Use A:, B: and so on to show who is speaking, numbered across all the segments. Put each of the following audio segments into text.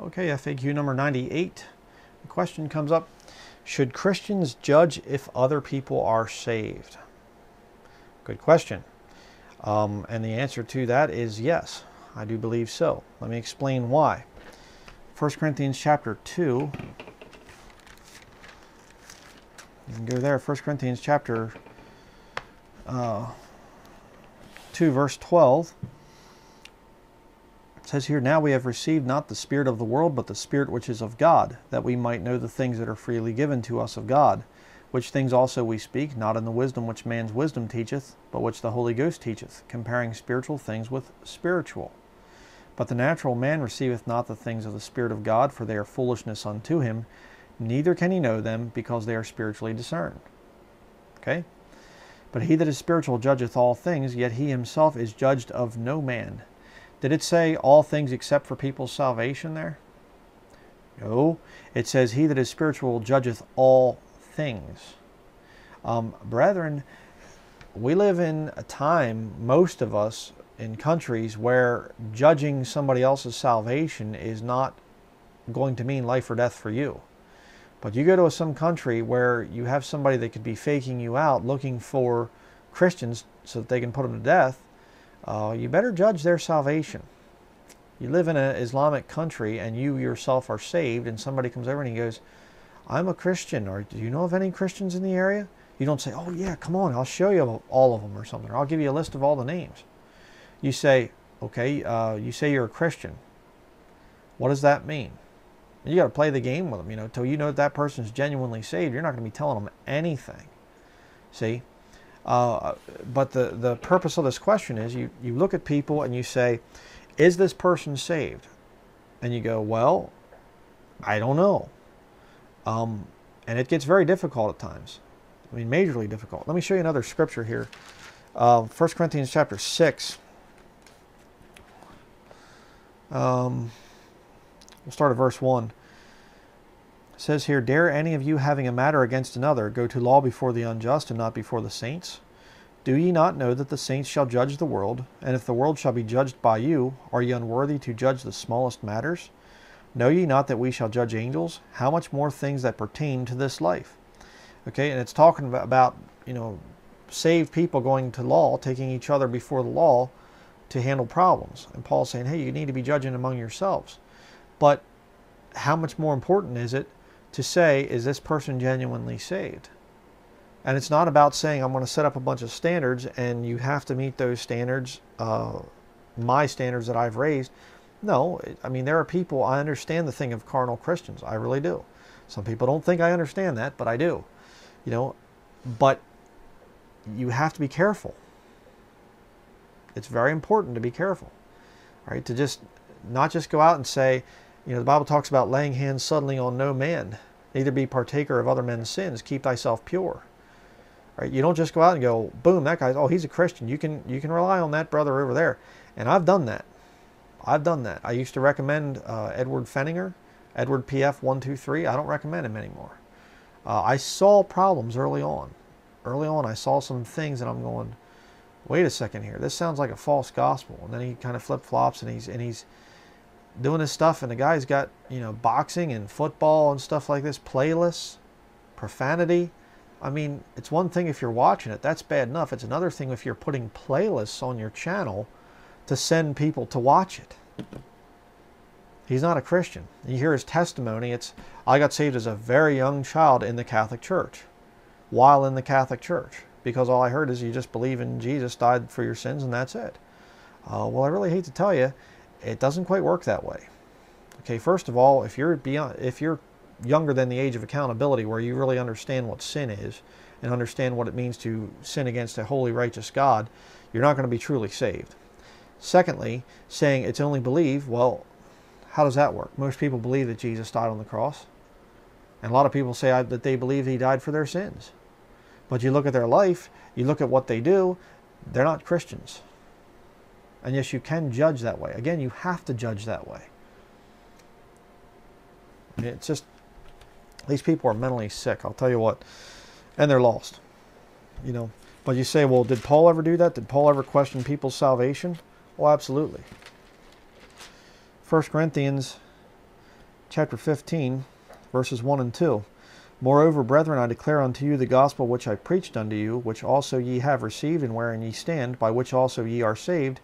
A: Okay, FAQ number 98. The question comes up Should Christians judge if other people are saved? Good question. Um, and the answer to that is yes, I do believe so. Let me explain why. 1 Corinthians chapter 2. You can go there, 1 Corinthians chapter uh, 2, verse 12. Says here, Now we have received not the Spirit of the world, but the Spirit which is of God, that we might know the things that are freely given to us of God. Which things also we speak, not in the wisdom which man's wisdom teacheth, but which the Holy Ghost teacheth, comparing spiritual things with spiritual. But the natural man receiveth not the things of the Spirit of God, for they are foolishness unto him, neither can he know them, because they are spiritually discerned. Okay? But he that is spiritual judgeth all things, yet he himself is judged of no man. Did it say all things except for people's salvation there? No. It says, He that is spiritual judgeth all things. Um, brethren, we live in a time, most of us, in countries where judging somebody else's salvation is not going to mean life or death for you. But you go to some country where you have somebody that could be faking you out looking for Christians so that they can put them to death, uh, you better judge their salvation. You live in an Islamic country and you yourself are saved, and somebody comes over and he goes, I'm a Christian, or do you know of any Christians in the area? You don't say, Oh, yeah, come on, I'll show you all of them or something, or I'll give you a list of all the names. You say, Okay, uh, you say you're a Christian. What does that mean? You got to play the game with them, you know, until you know that, that person's genuinely saved. You're not going to be telling them anything. See? Uh, but the, the purpose of this question is you, you look at people and you say, is this person saved? And you go, well, I don't know. Um, and it gets very difficult at times. I mean, majorly difficult. Let me show you another scripture here. Uh, 1 Corinthians chapter 6. Um, we'll start at verse 1. It says here, Dare any of you having a matter against another go to law before the unjust and not before the saints? Do ye not know that the saints shall judge the world? And if the world shall be judged by you, are ye unworthy to judge the smallest matters? Know ye not that we shall judge angels? How much more things that pertain to this life? Okay, and it's talking about, you know, saved people going to law, taking each other before the law to handle problems. And Paul's saying, hey, you need to be judging among yourselves. But how much more important is it to say, is this person genuinely saved? And it's not about saying, I'm going to set up a bunch of standards and you have to meet those standards, uh, my standards that I've raised. No, I mean, there are people, I understand the thing of carnal Christians. I really do. Some people don't think I understand that, but I do. You know, but you have to be careful. It's very important to be careful, right? To just not just go out and say, you know, the Bible talks about laying hands suddenly on no man, neither be partaker of other men's sins. Keep thyself pure. Right? You don't just go out and go, boom, that guy's oh he's a Christian. You can you can rely on that brother over there. And I've done that. I've done that. I used to recommend uh, Edward Fenninger, Edward PF one two three. I don't recommend him anymore. Uh, I saw problems early on. Early on, I saw some things, and I'm going, wait a second here. This sounds like a false gospel. And then he kind of flip flops, and he's and he's doing his stuff, and the guy's got you know boxing and football and stuff like this, playlists, profanity. I mean, it's one thing if you're watching it, that's bad enough. It's another thing if you're putting playlists on your channel to send people to watch it. He's not a Christian. You hear his testimony. It's I got saved as a very young child in the Catholic Church, while in the Catholic Church, because all I heard is you just believe in Jesus died for your sins and that's it. Uh, well, I really hate to tell you, it doesn't quite work that way. Okay, first of all, if you're beyond, if you're younger than the age of accountability, where you really understand what sin is and understand what it means to sin against a holy, righteous God, you're not going to be truly saved. Secondly, saying it's only believe, well, how does that work? Most people believe that Jesus died on the cross. And a lot of people say that they believe he died for their sins. But you look at their life, you look at what they do, they're not Christians. And yes, you can judge that way. Again, you have to judge that way. It's just, these people are mentally sick, I'll tell you what. And they're lost. You know, but you say, well, did Paul ever do that? Did Paul ever question people's salvation? Well, absolutely. 1 Corinthians chapter 15, verses 1 and 2. Moreover, brethren, I declare unto you the gospel which I preached unto you, which also ye have received, and wherein ye stand, by which also ye are saved,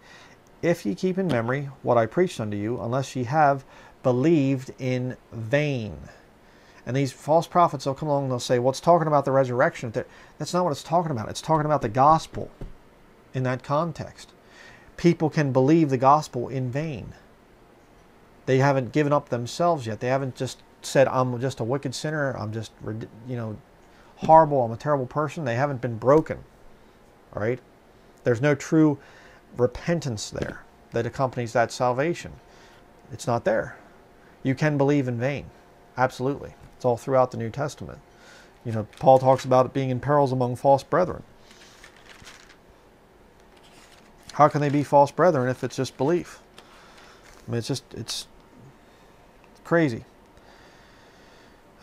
A: if ye keep in memory what I preached unto you, unless ye have believed in vain. And these false prophets will come along and they'll say, well, it's talking about the resurrection. That's not what it's talking about. It's talking about the gospel in that context. People can believe the gospel in vain. They haven't given up themselves yet. They haven't just said, I'm just a wicked sinner. I'm just, you know, horrible. I'm a terrible person. They haven't been broken. All right? There's no true repentance there that accompanies that salvation. It's not there. You can believe in vain. Absolutely. It's all throughout the New Testament. You know, Paul talks about it being in perils among false brethren. How can they be false brethren if it's just belief? I mean, it's just, it's crazy.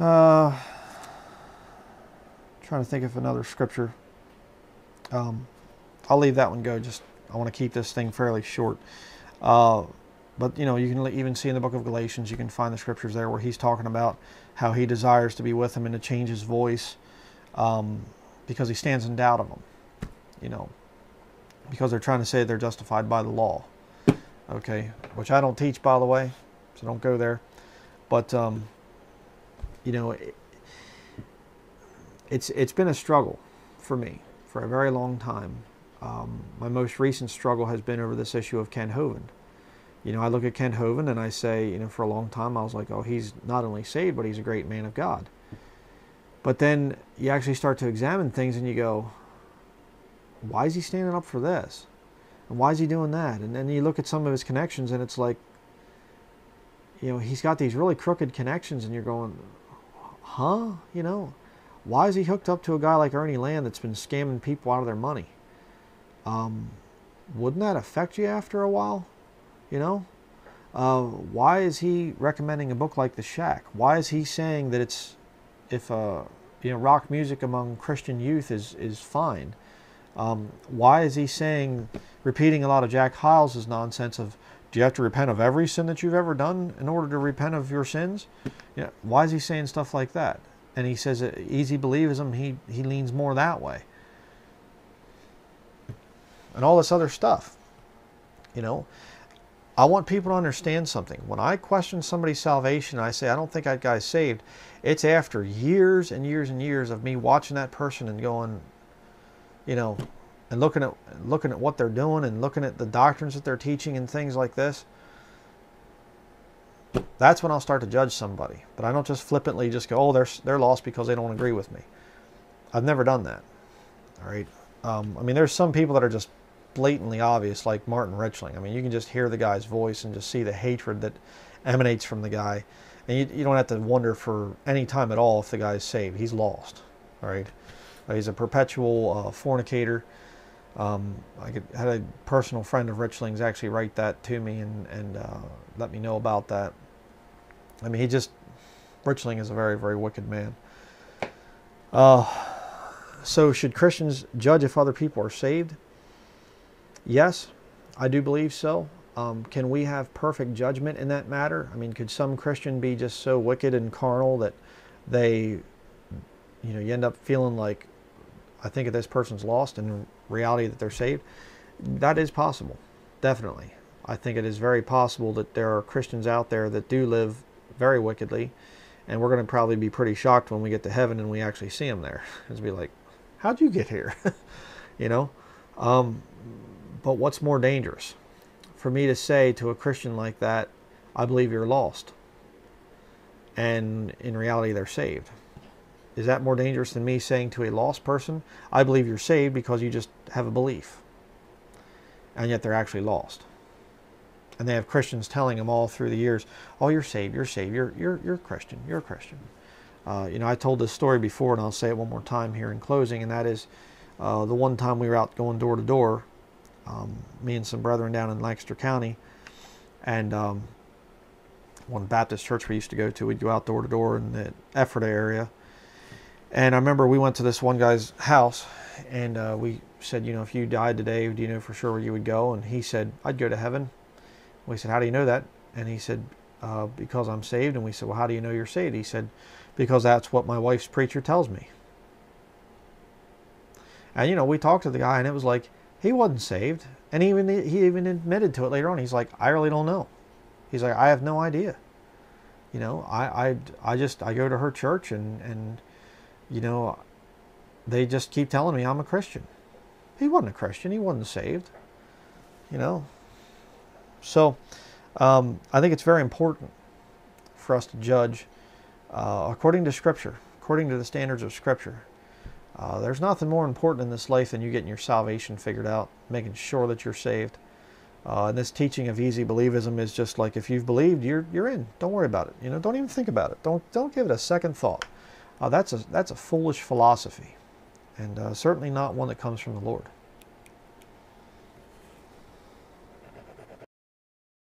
A: Uh, trying to think of another scripture. Um, I'll leave that one go. Just I want to keep this thing fairly short. Uh, but you know, you can even see in the book of Galatians, you can find the scriptures there where he's talking about how he desires to be with them and to change his voice um, because he stands in doubt of them. You know, because they're trying to say they're justified by the law. Okay, which I don't teach, by the way, so don't go there. But um, you know, it, it's it's been a struggle for me for a very long time. Um, my most recent struggle has been over this issue of Kent Hovind. You know, I look at Kent Hovind and I say, you know, for a long time I was like, oh, he's not only saved, but he's a great man of God. But then you actually start to examine things and you go, why is he standing up for this? And why is he doing that? And then you look at some of his connections and it's like, you know, he's got these really crooked connections and you're going, huh? You know, why is he hooked up to a guy like Ernie Land that's been scamming people out of their money? Um, wouldn't that affect you after a while? You know? Uh, why is he recommending a book like The Shack? Why is he saying that it's, if uh, you know, rock music among Christian youth is, is fine? Um, why is he saying, repeating a lot of Jack Hyles' nonsense of, do you have to repent of every sin that you've ever done in order to repent of your sins? You know, why is he saying stuff like that? And he says easy believism, he, he leans more that way and all this other stuff. You know, I want people to understand something. When I question somebody's salvation, I say, I don't think that guy's saved. It's after years and years and years of me watching that person and going, you know, and looking at looking at what they're doing and looking at the doctrines that they're teaching and things like this. That's when I'll start to judge somebody. But I don't just flippantly just go, oh, they're they're lost because they don't agree with me. I've never done that. All right. Um, I mean, there's some people that are just blatantly obvious, like Martin Richling. I mean, you can just hear the guy's voice and just see the hatred that emanates from the guy. And you, you don't have to wonder for any time at all if the guy's saved. He's lost, all right? Uh, he's a perpetual uh, fornicator. Um, I could, had a personal friend of Richling's actually write that to me and, and uh, let me know about that. I mean, he just, Richling is a very, very wicked man. Uh, so should Christians judge if other people are saved? Yes, I do believe so. Um, can we have perfect judgment in that matter? I mean, could some Christian be just so wicked and carnal that they, you know, you end up feeling like, I think this person's lost, and in reality that they're saved? That is possible, definitely. I think it is very possible that there are Christians out there that do live very wickedly, and we're going to probably be pretty shocked when we get to heaven and we actually see them there. It's be like, how'd you get here? you know? Um, but what's more dangerous? For me to say to a Christian like that, I believe you're lost. And in reality, they're saved. Is that more dangerous than me saying to a lost person, I believe you're saved because you just have a belief? And yet they're actually lost. And they have Christians telling them all through the years, oh, you're saved, you're saved, you're, you're, you're a Christian, you're a Christian. Uh, you know, I told this story before, and I'll say it one more time here in closing, and that is uh, the one time we were out going door to door um, me and some brethren down in Lancaster County, and um, one Baptist church we used to go to. We'd go out door to door in the Ephrata area, and I remember we went to this one guy's house, and uh, we said, you know, if you died today, do you know for sure where you would go? And he said, I'd go to heaven. We said, how do you know that? And he said, uh, because I'm saved. And we said, Well, how do you know you're saved? He said, Because that's what my wife's preacher tells me. And, you know, we talked to the guy, and it was like, he wasn't saved. And even, he even admitted to it later on. He's like, I really don't know. He's like, I have no idea. You know, I, I, I just, I go to her church and, and, you know, they just keep telling me I'm a Christian. He wasn't a Christian. He wasn't saved. You know. So, um, I think it's very important for us to judge uh, according to Scripture, according to the standards of Scripture. Uh, there's nothing more important in this life than you getting your salvation figured out, making sure that you're saved. Uh, and this teaching of easy believism is just like if you've believed, you're you're in. Don't worry about it. You know, don't even think about it. Don't don't give it a second thought. Uh, that's a that's a foolish philosophy, and uh, certainly not one that comes from the Lord.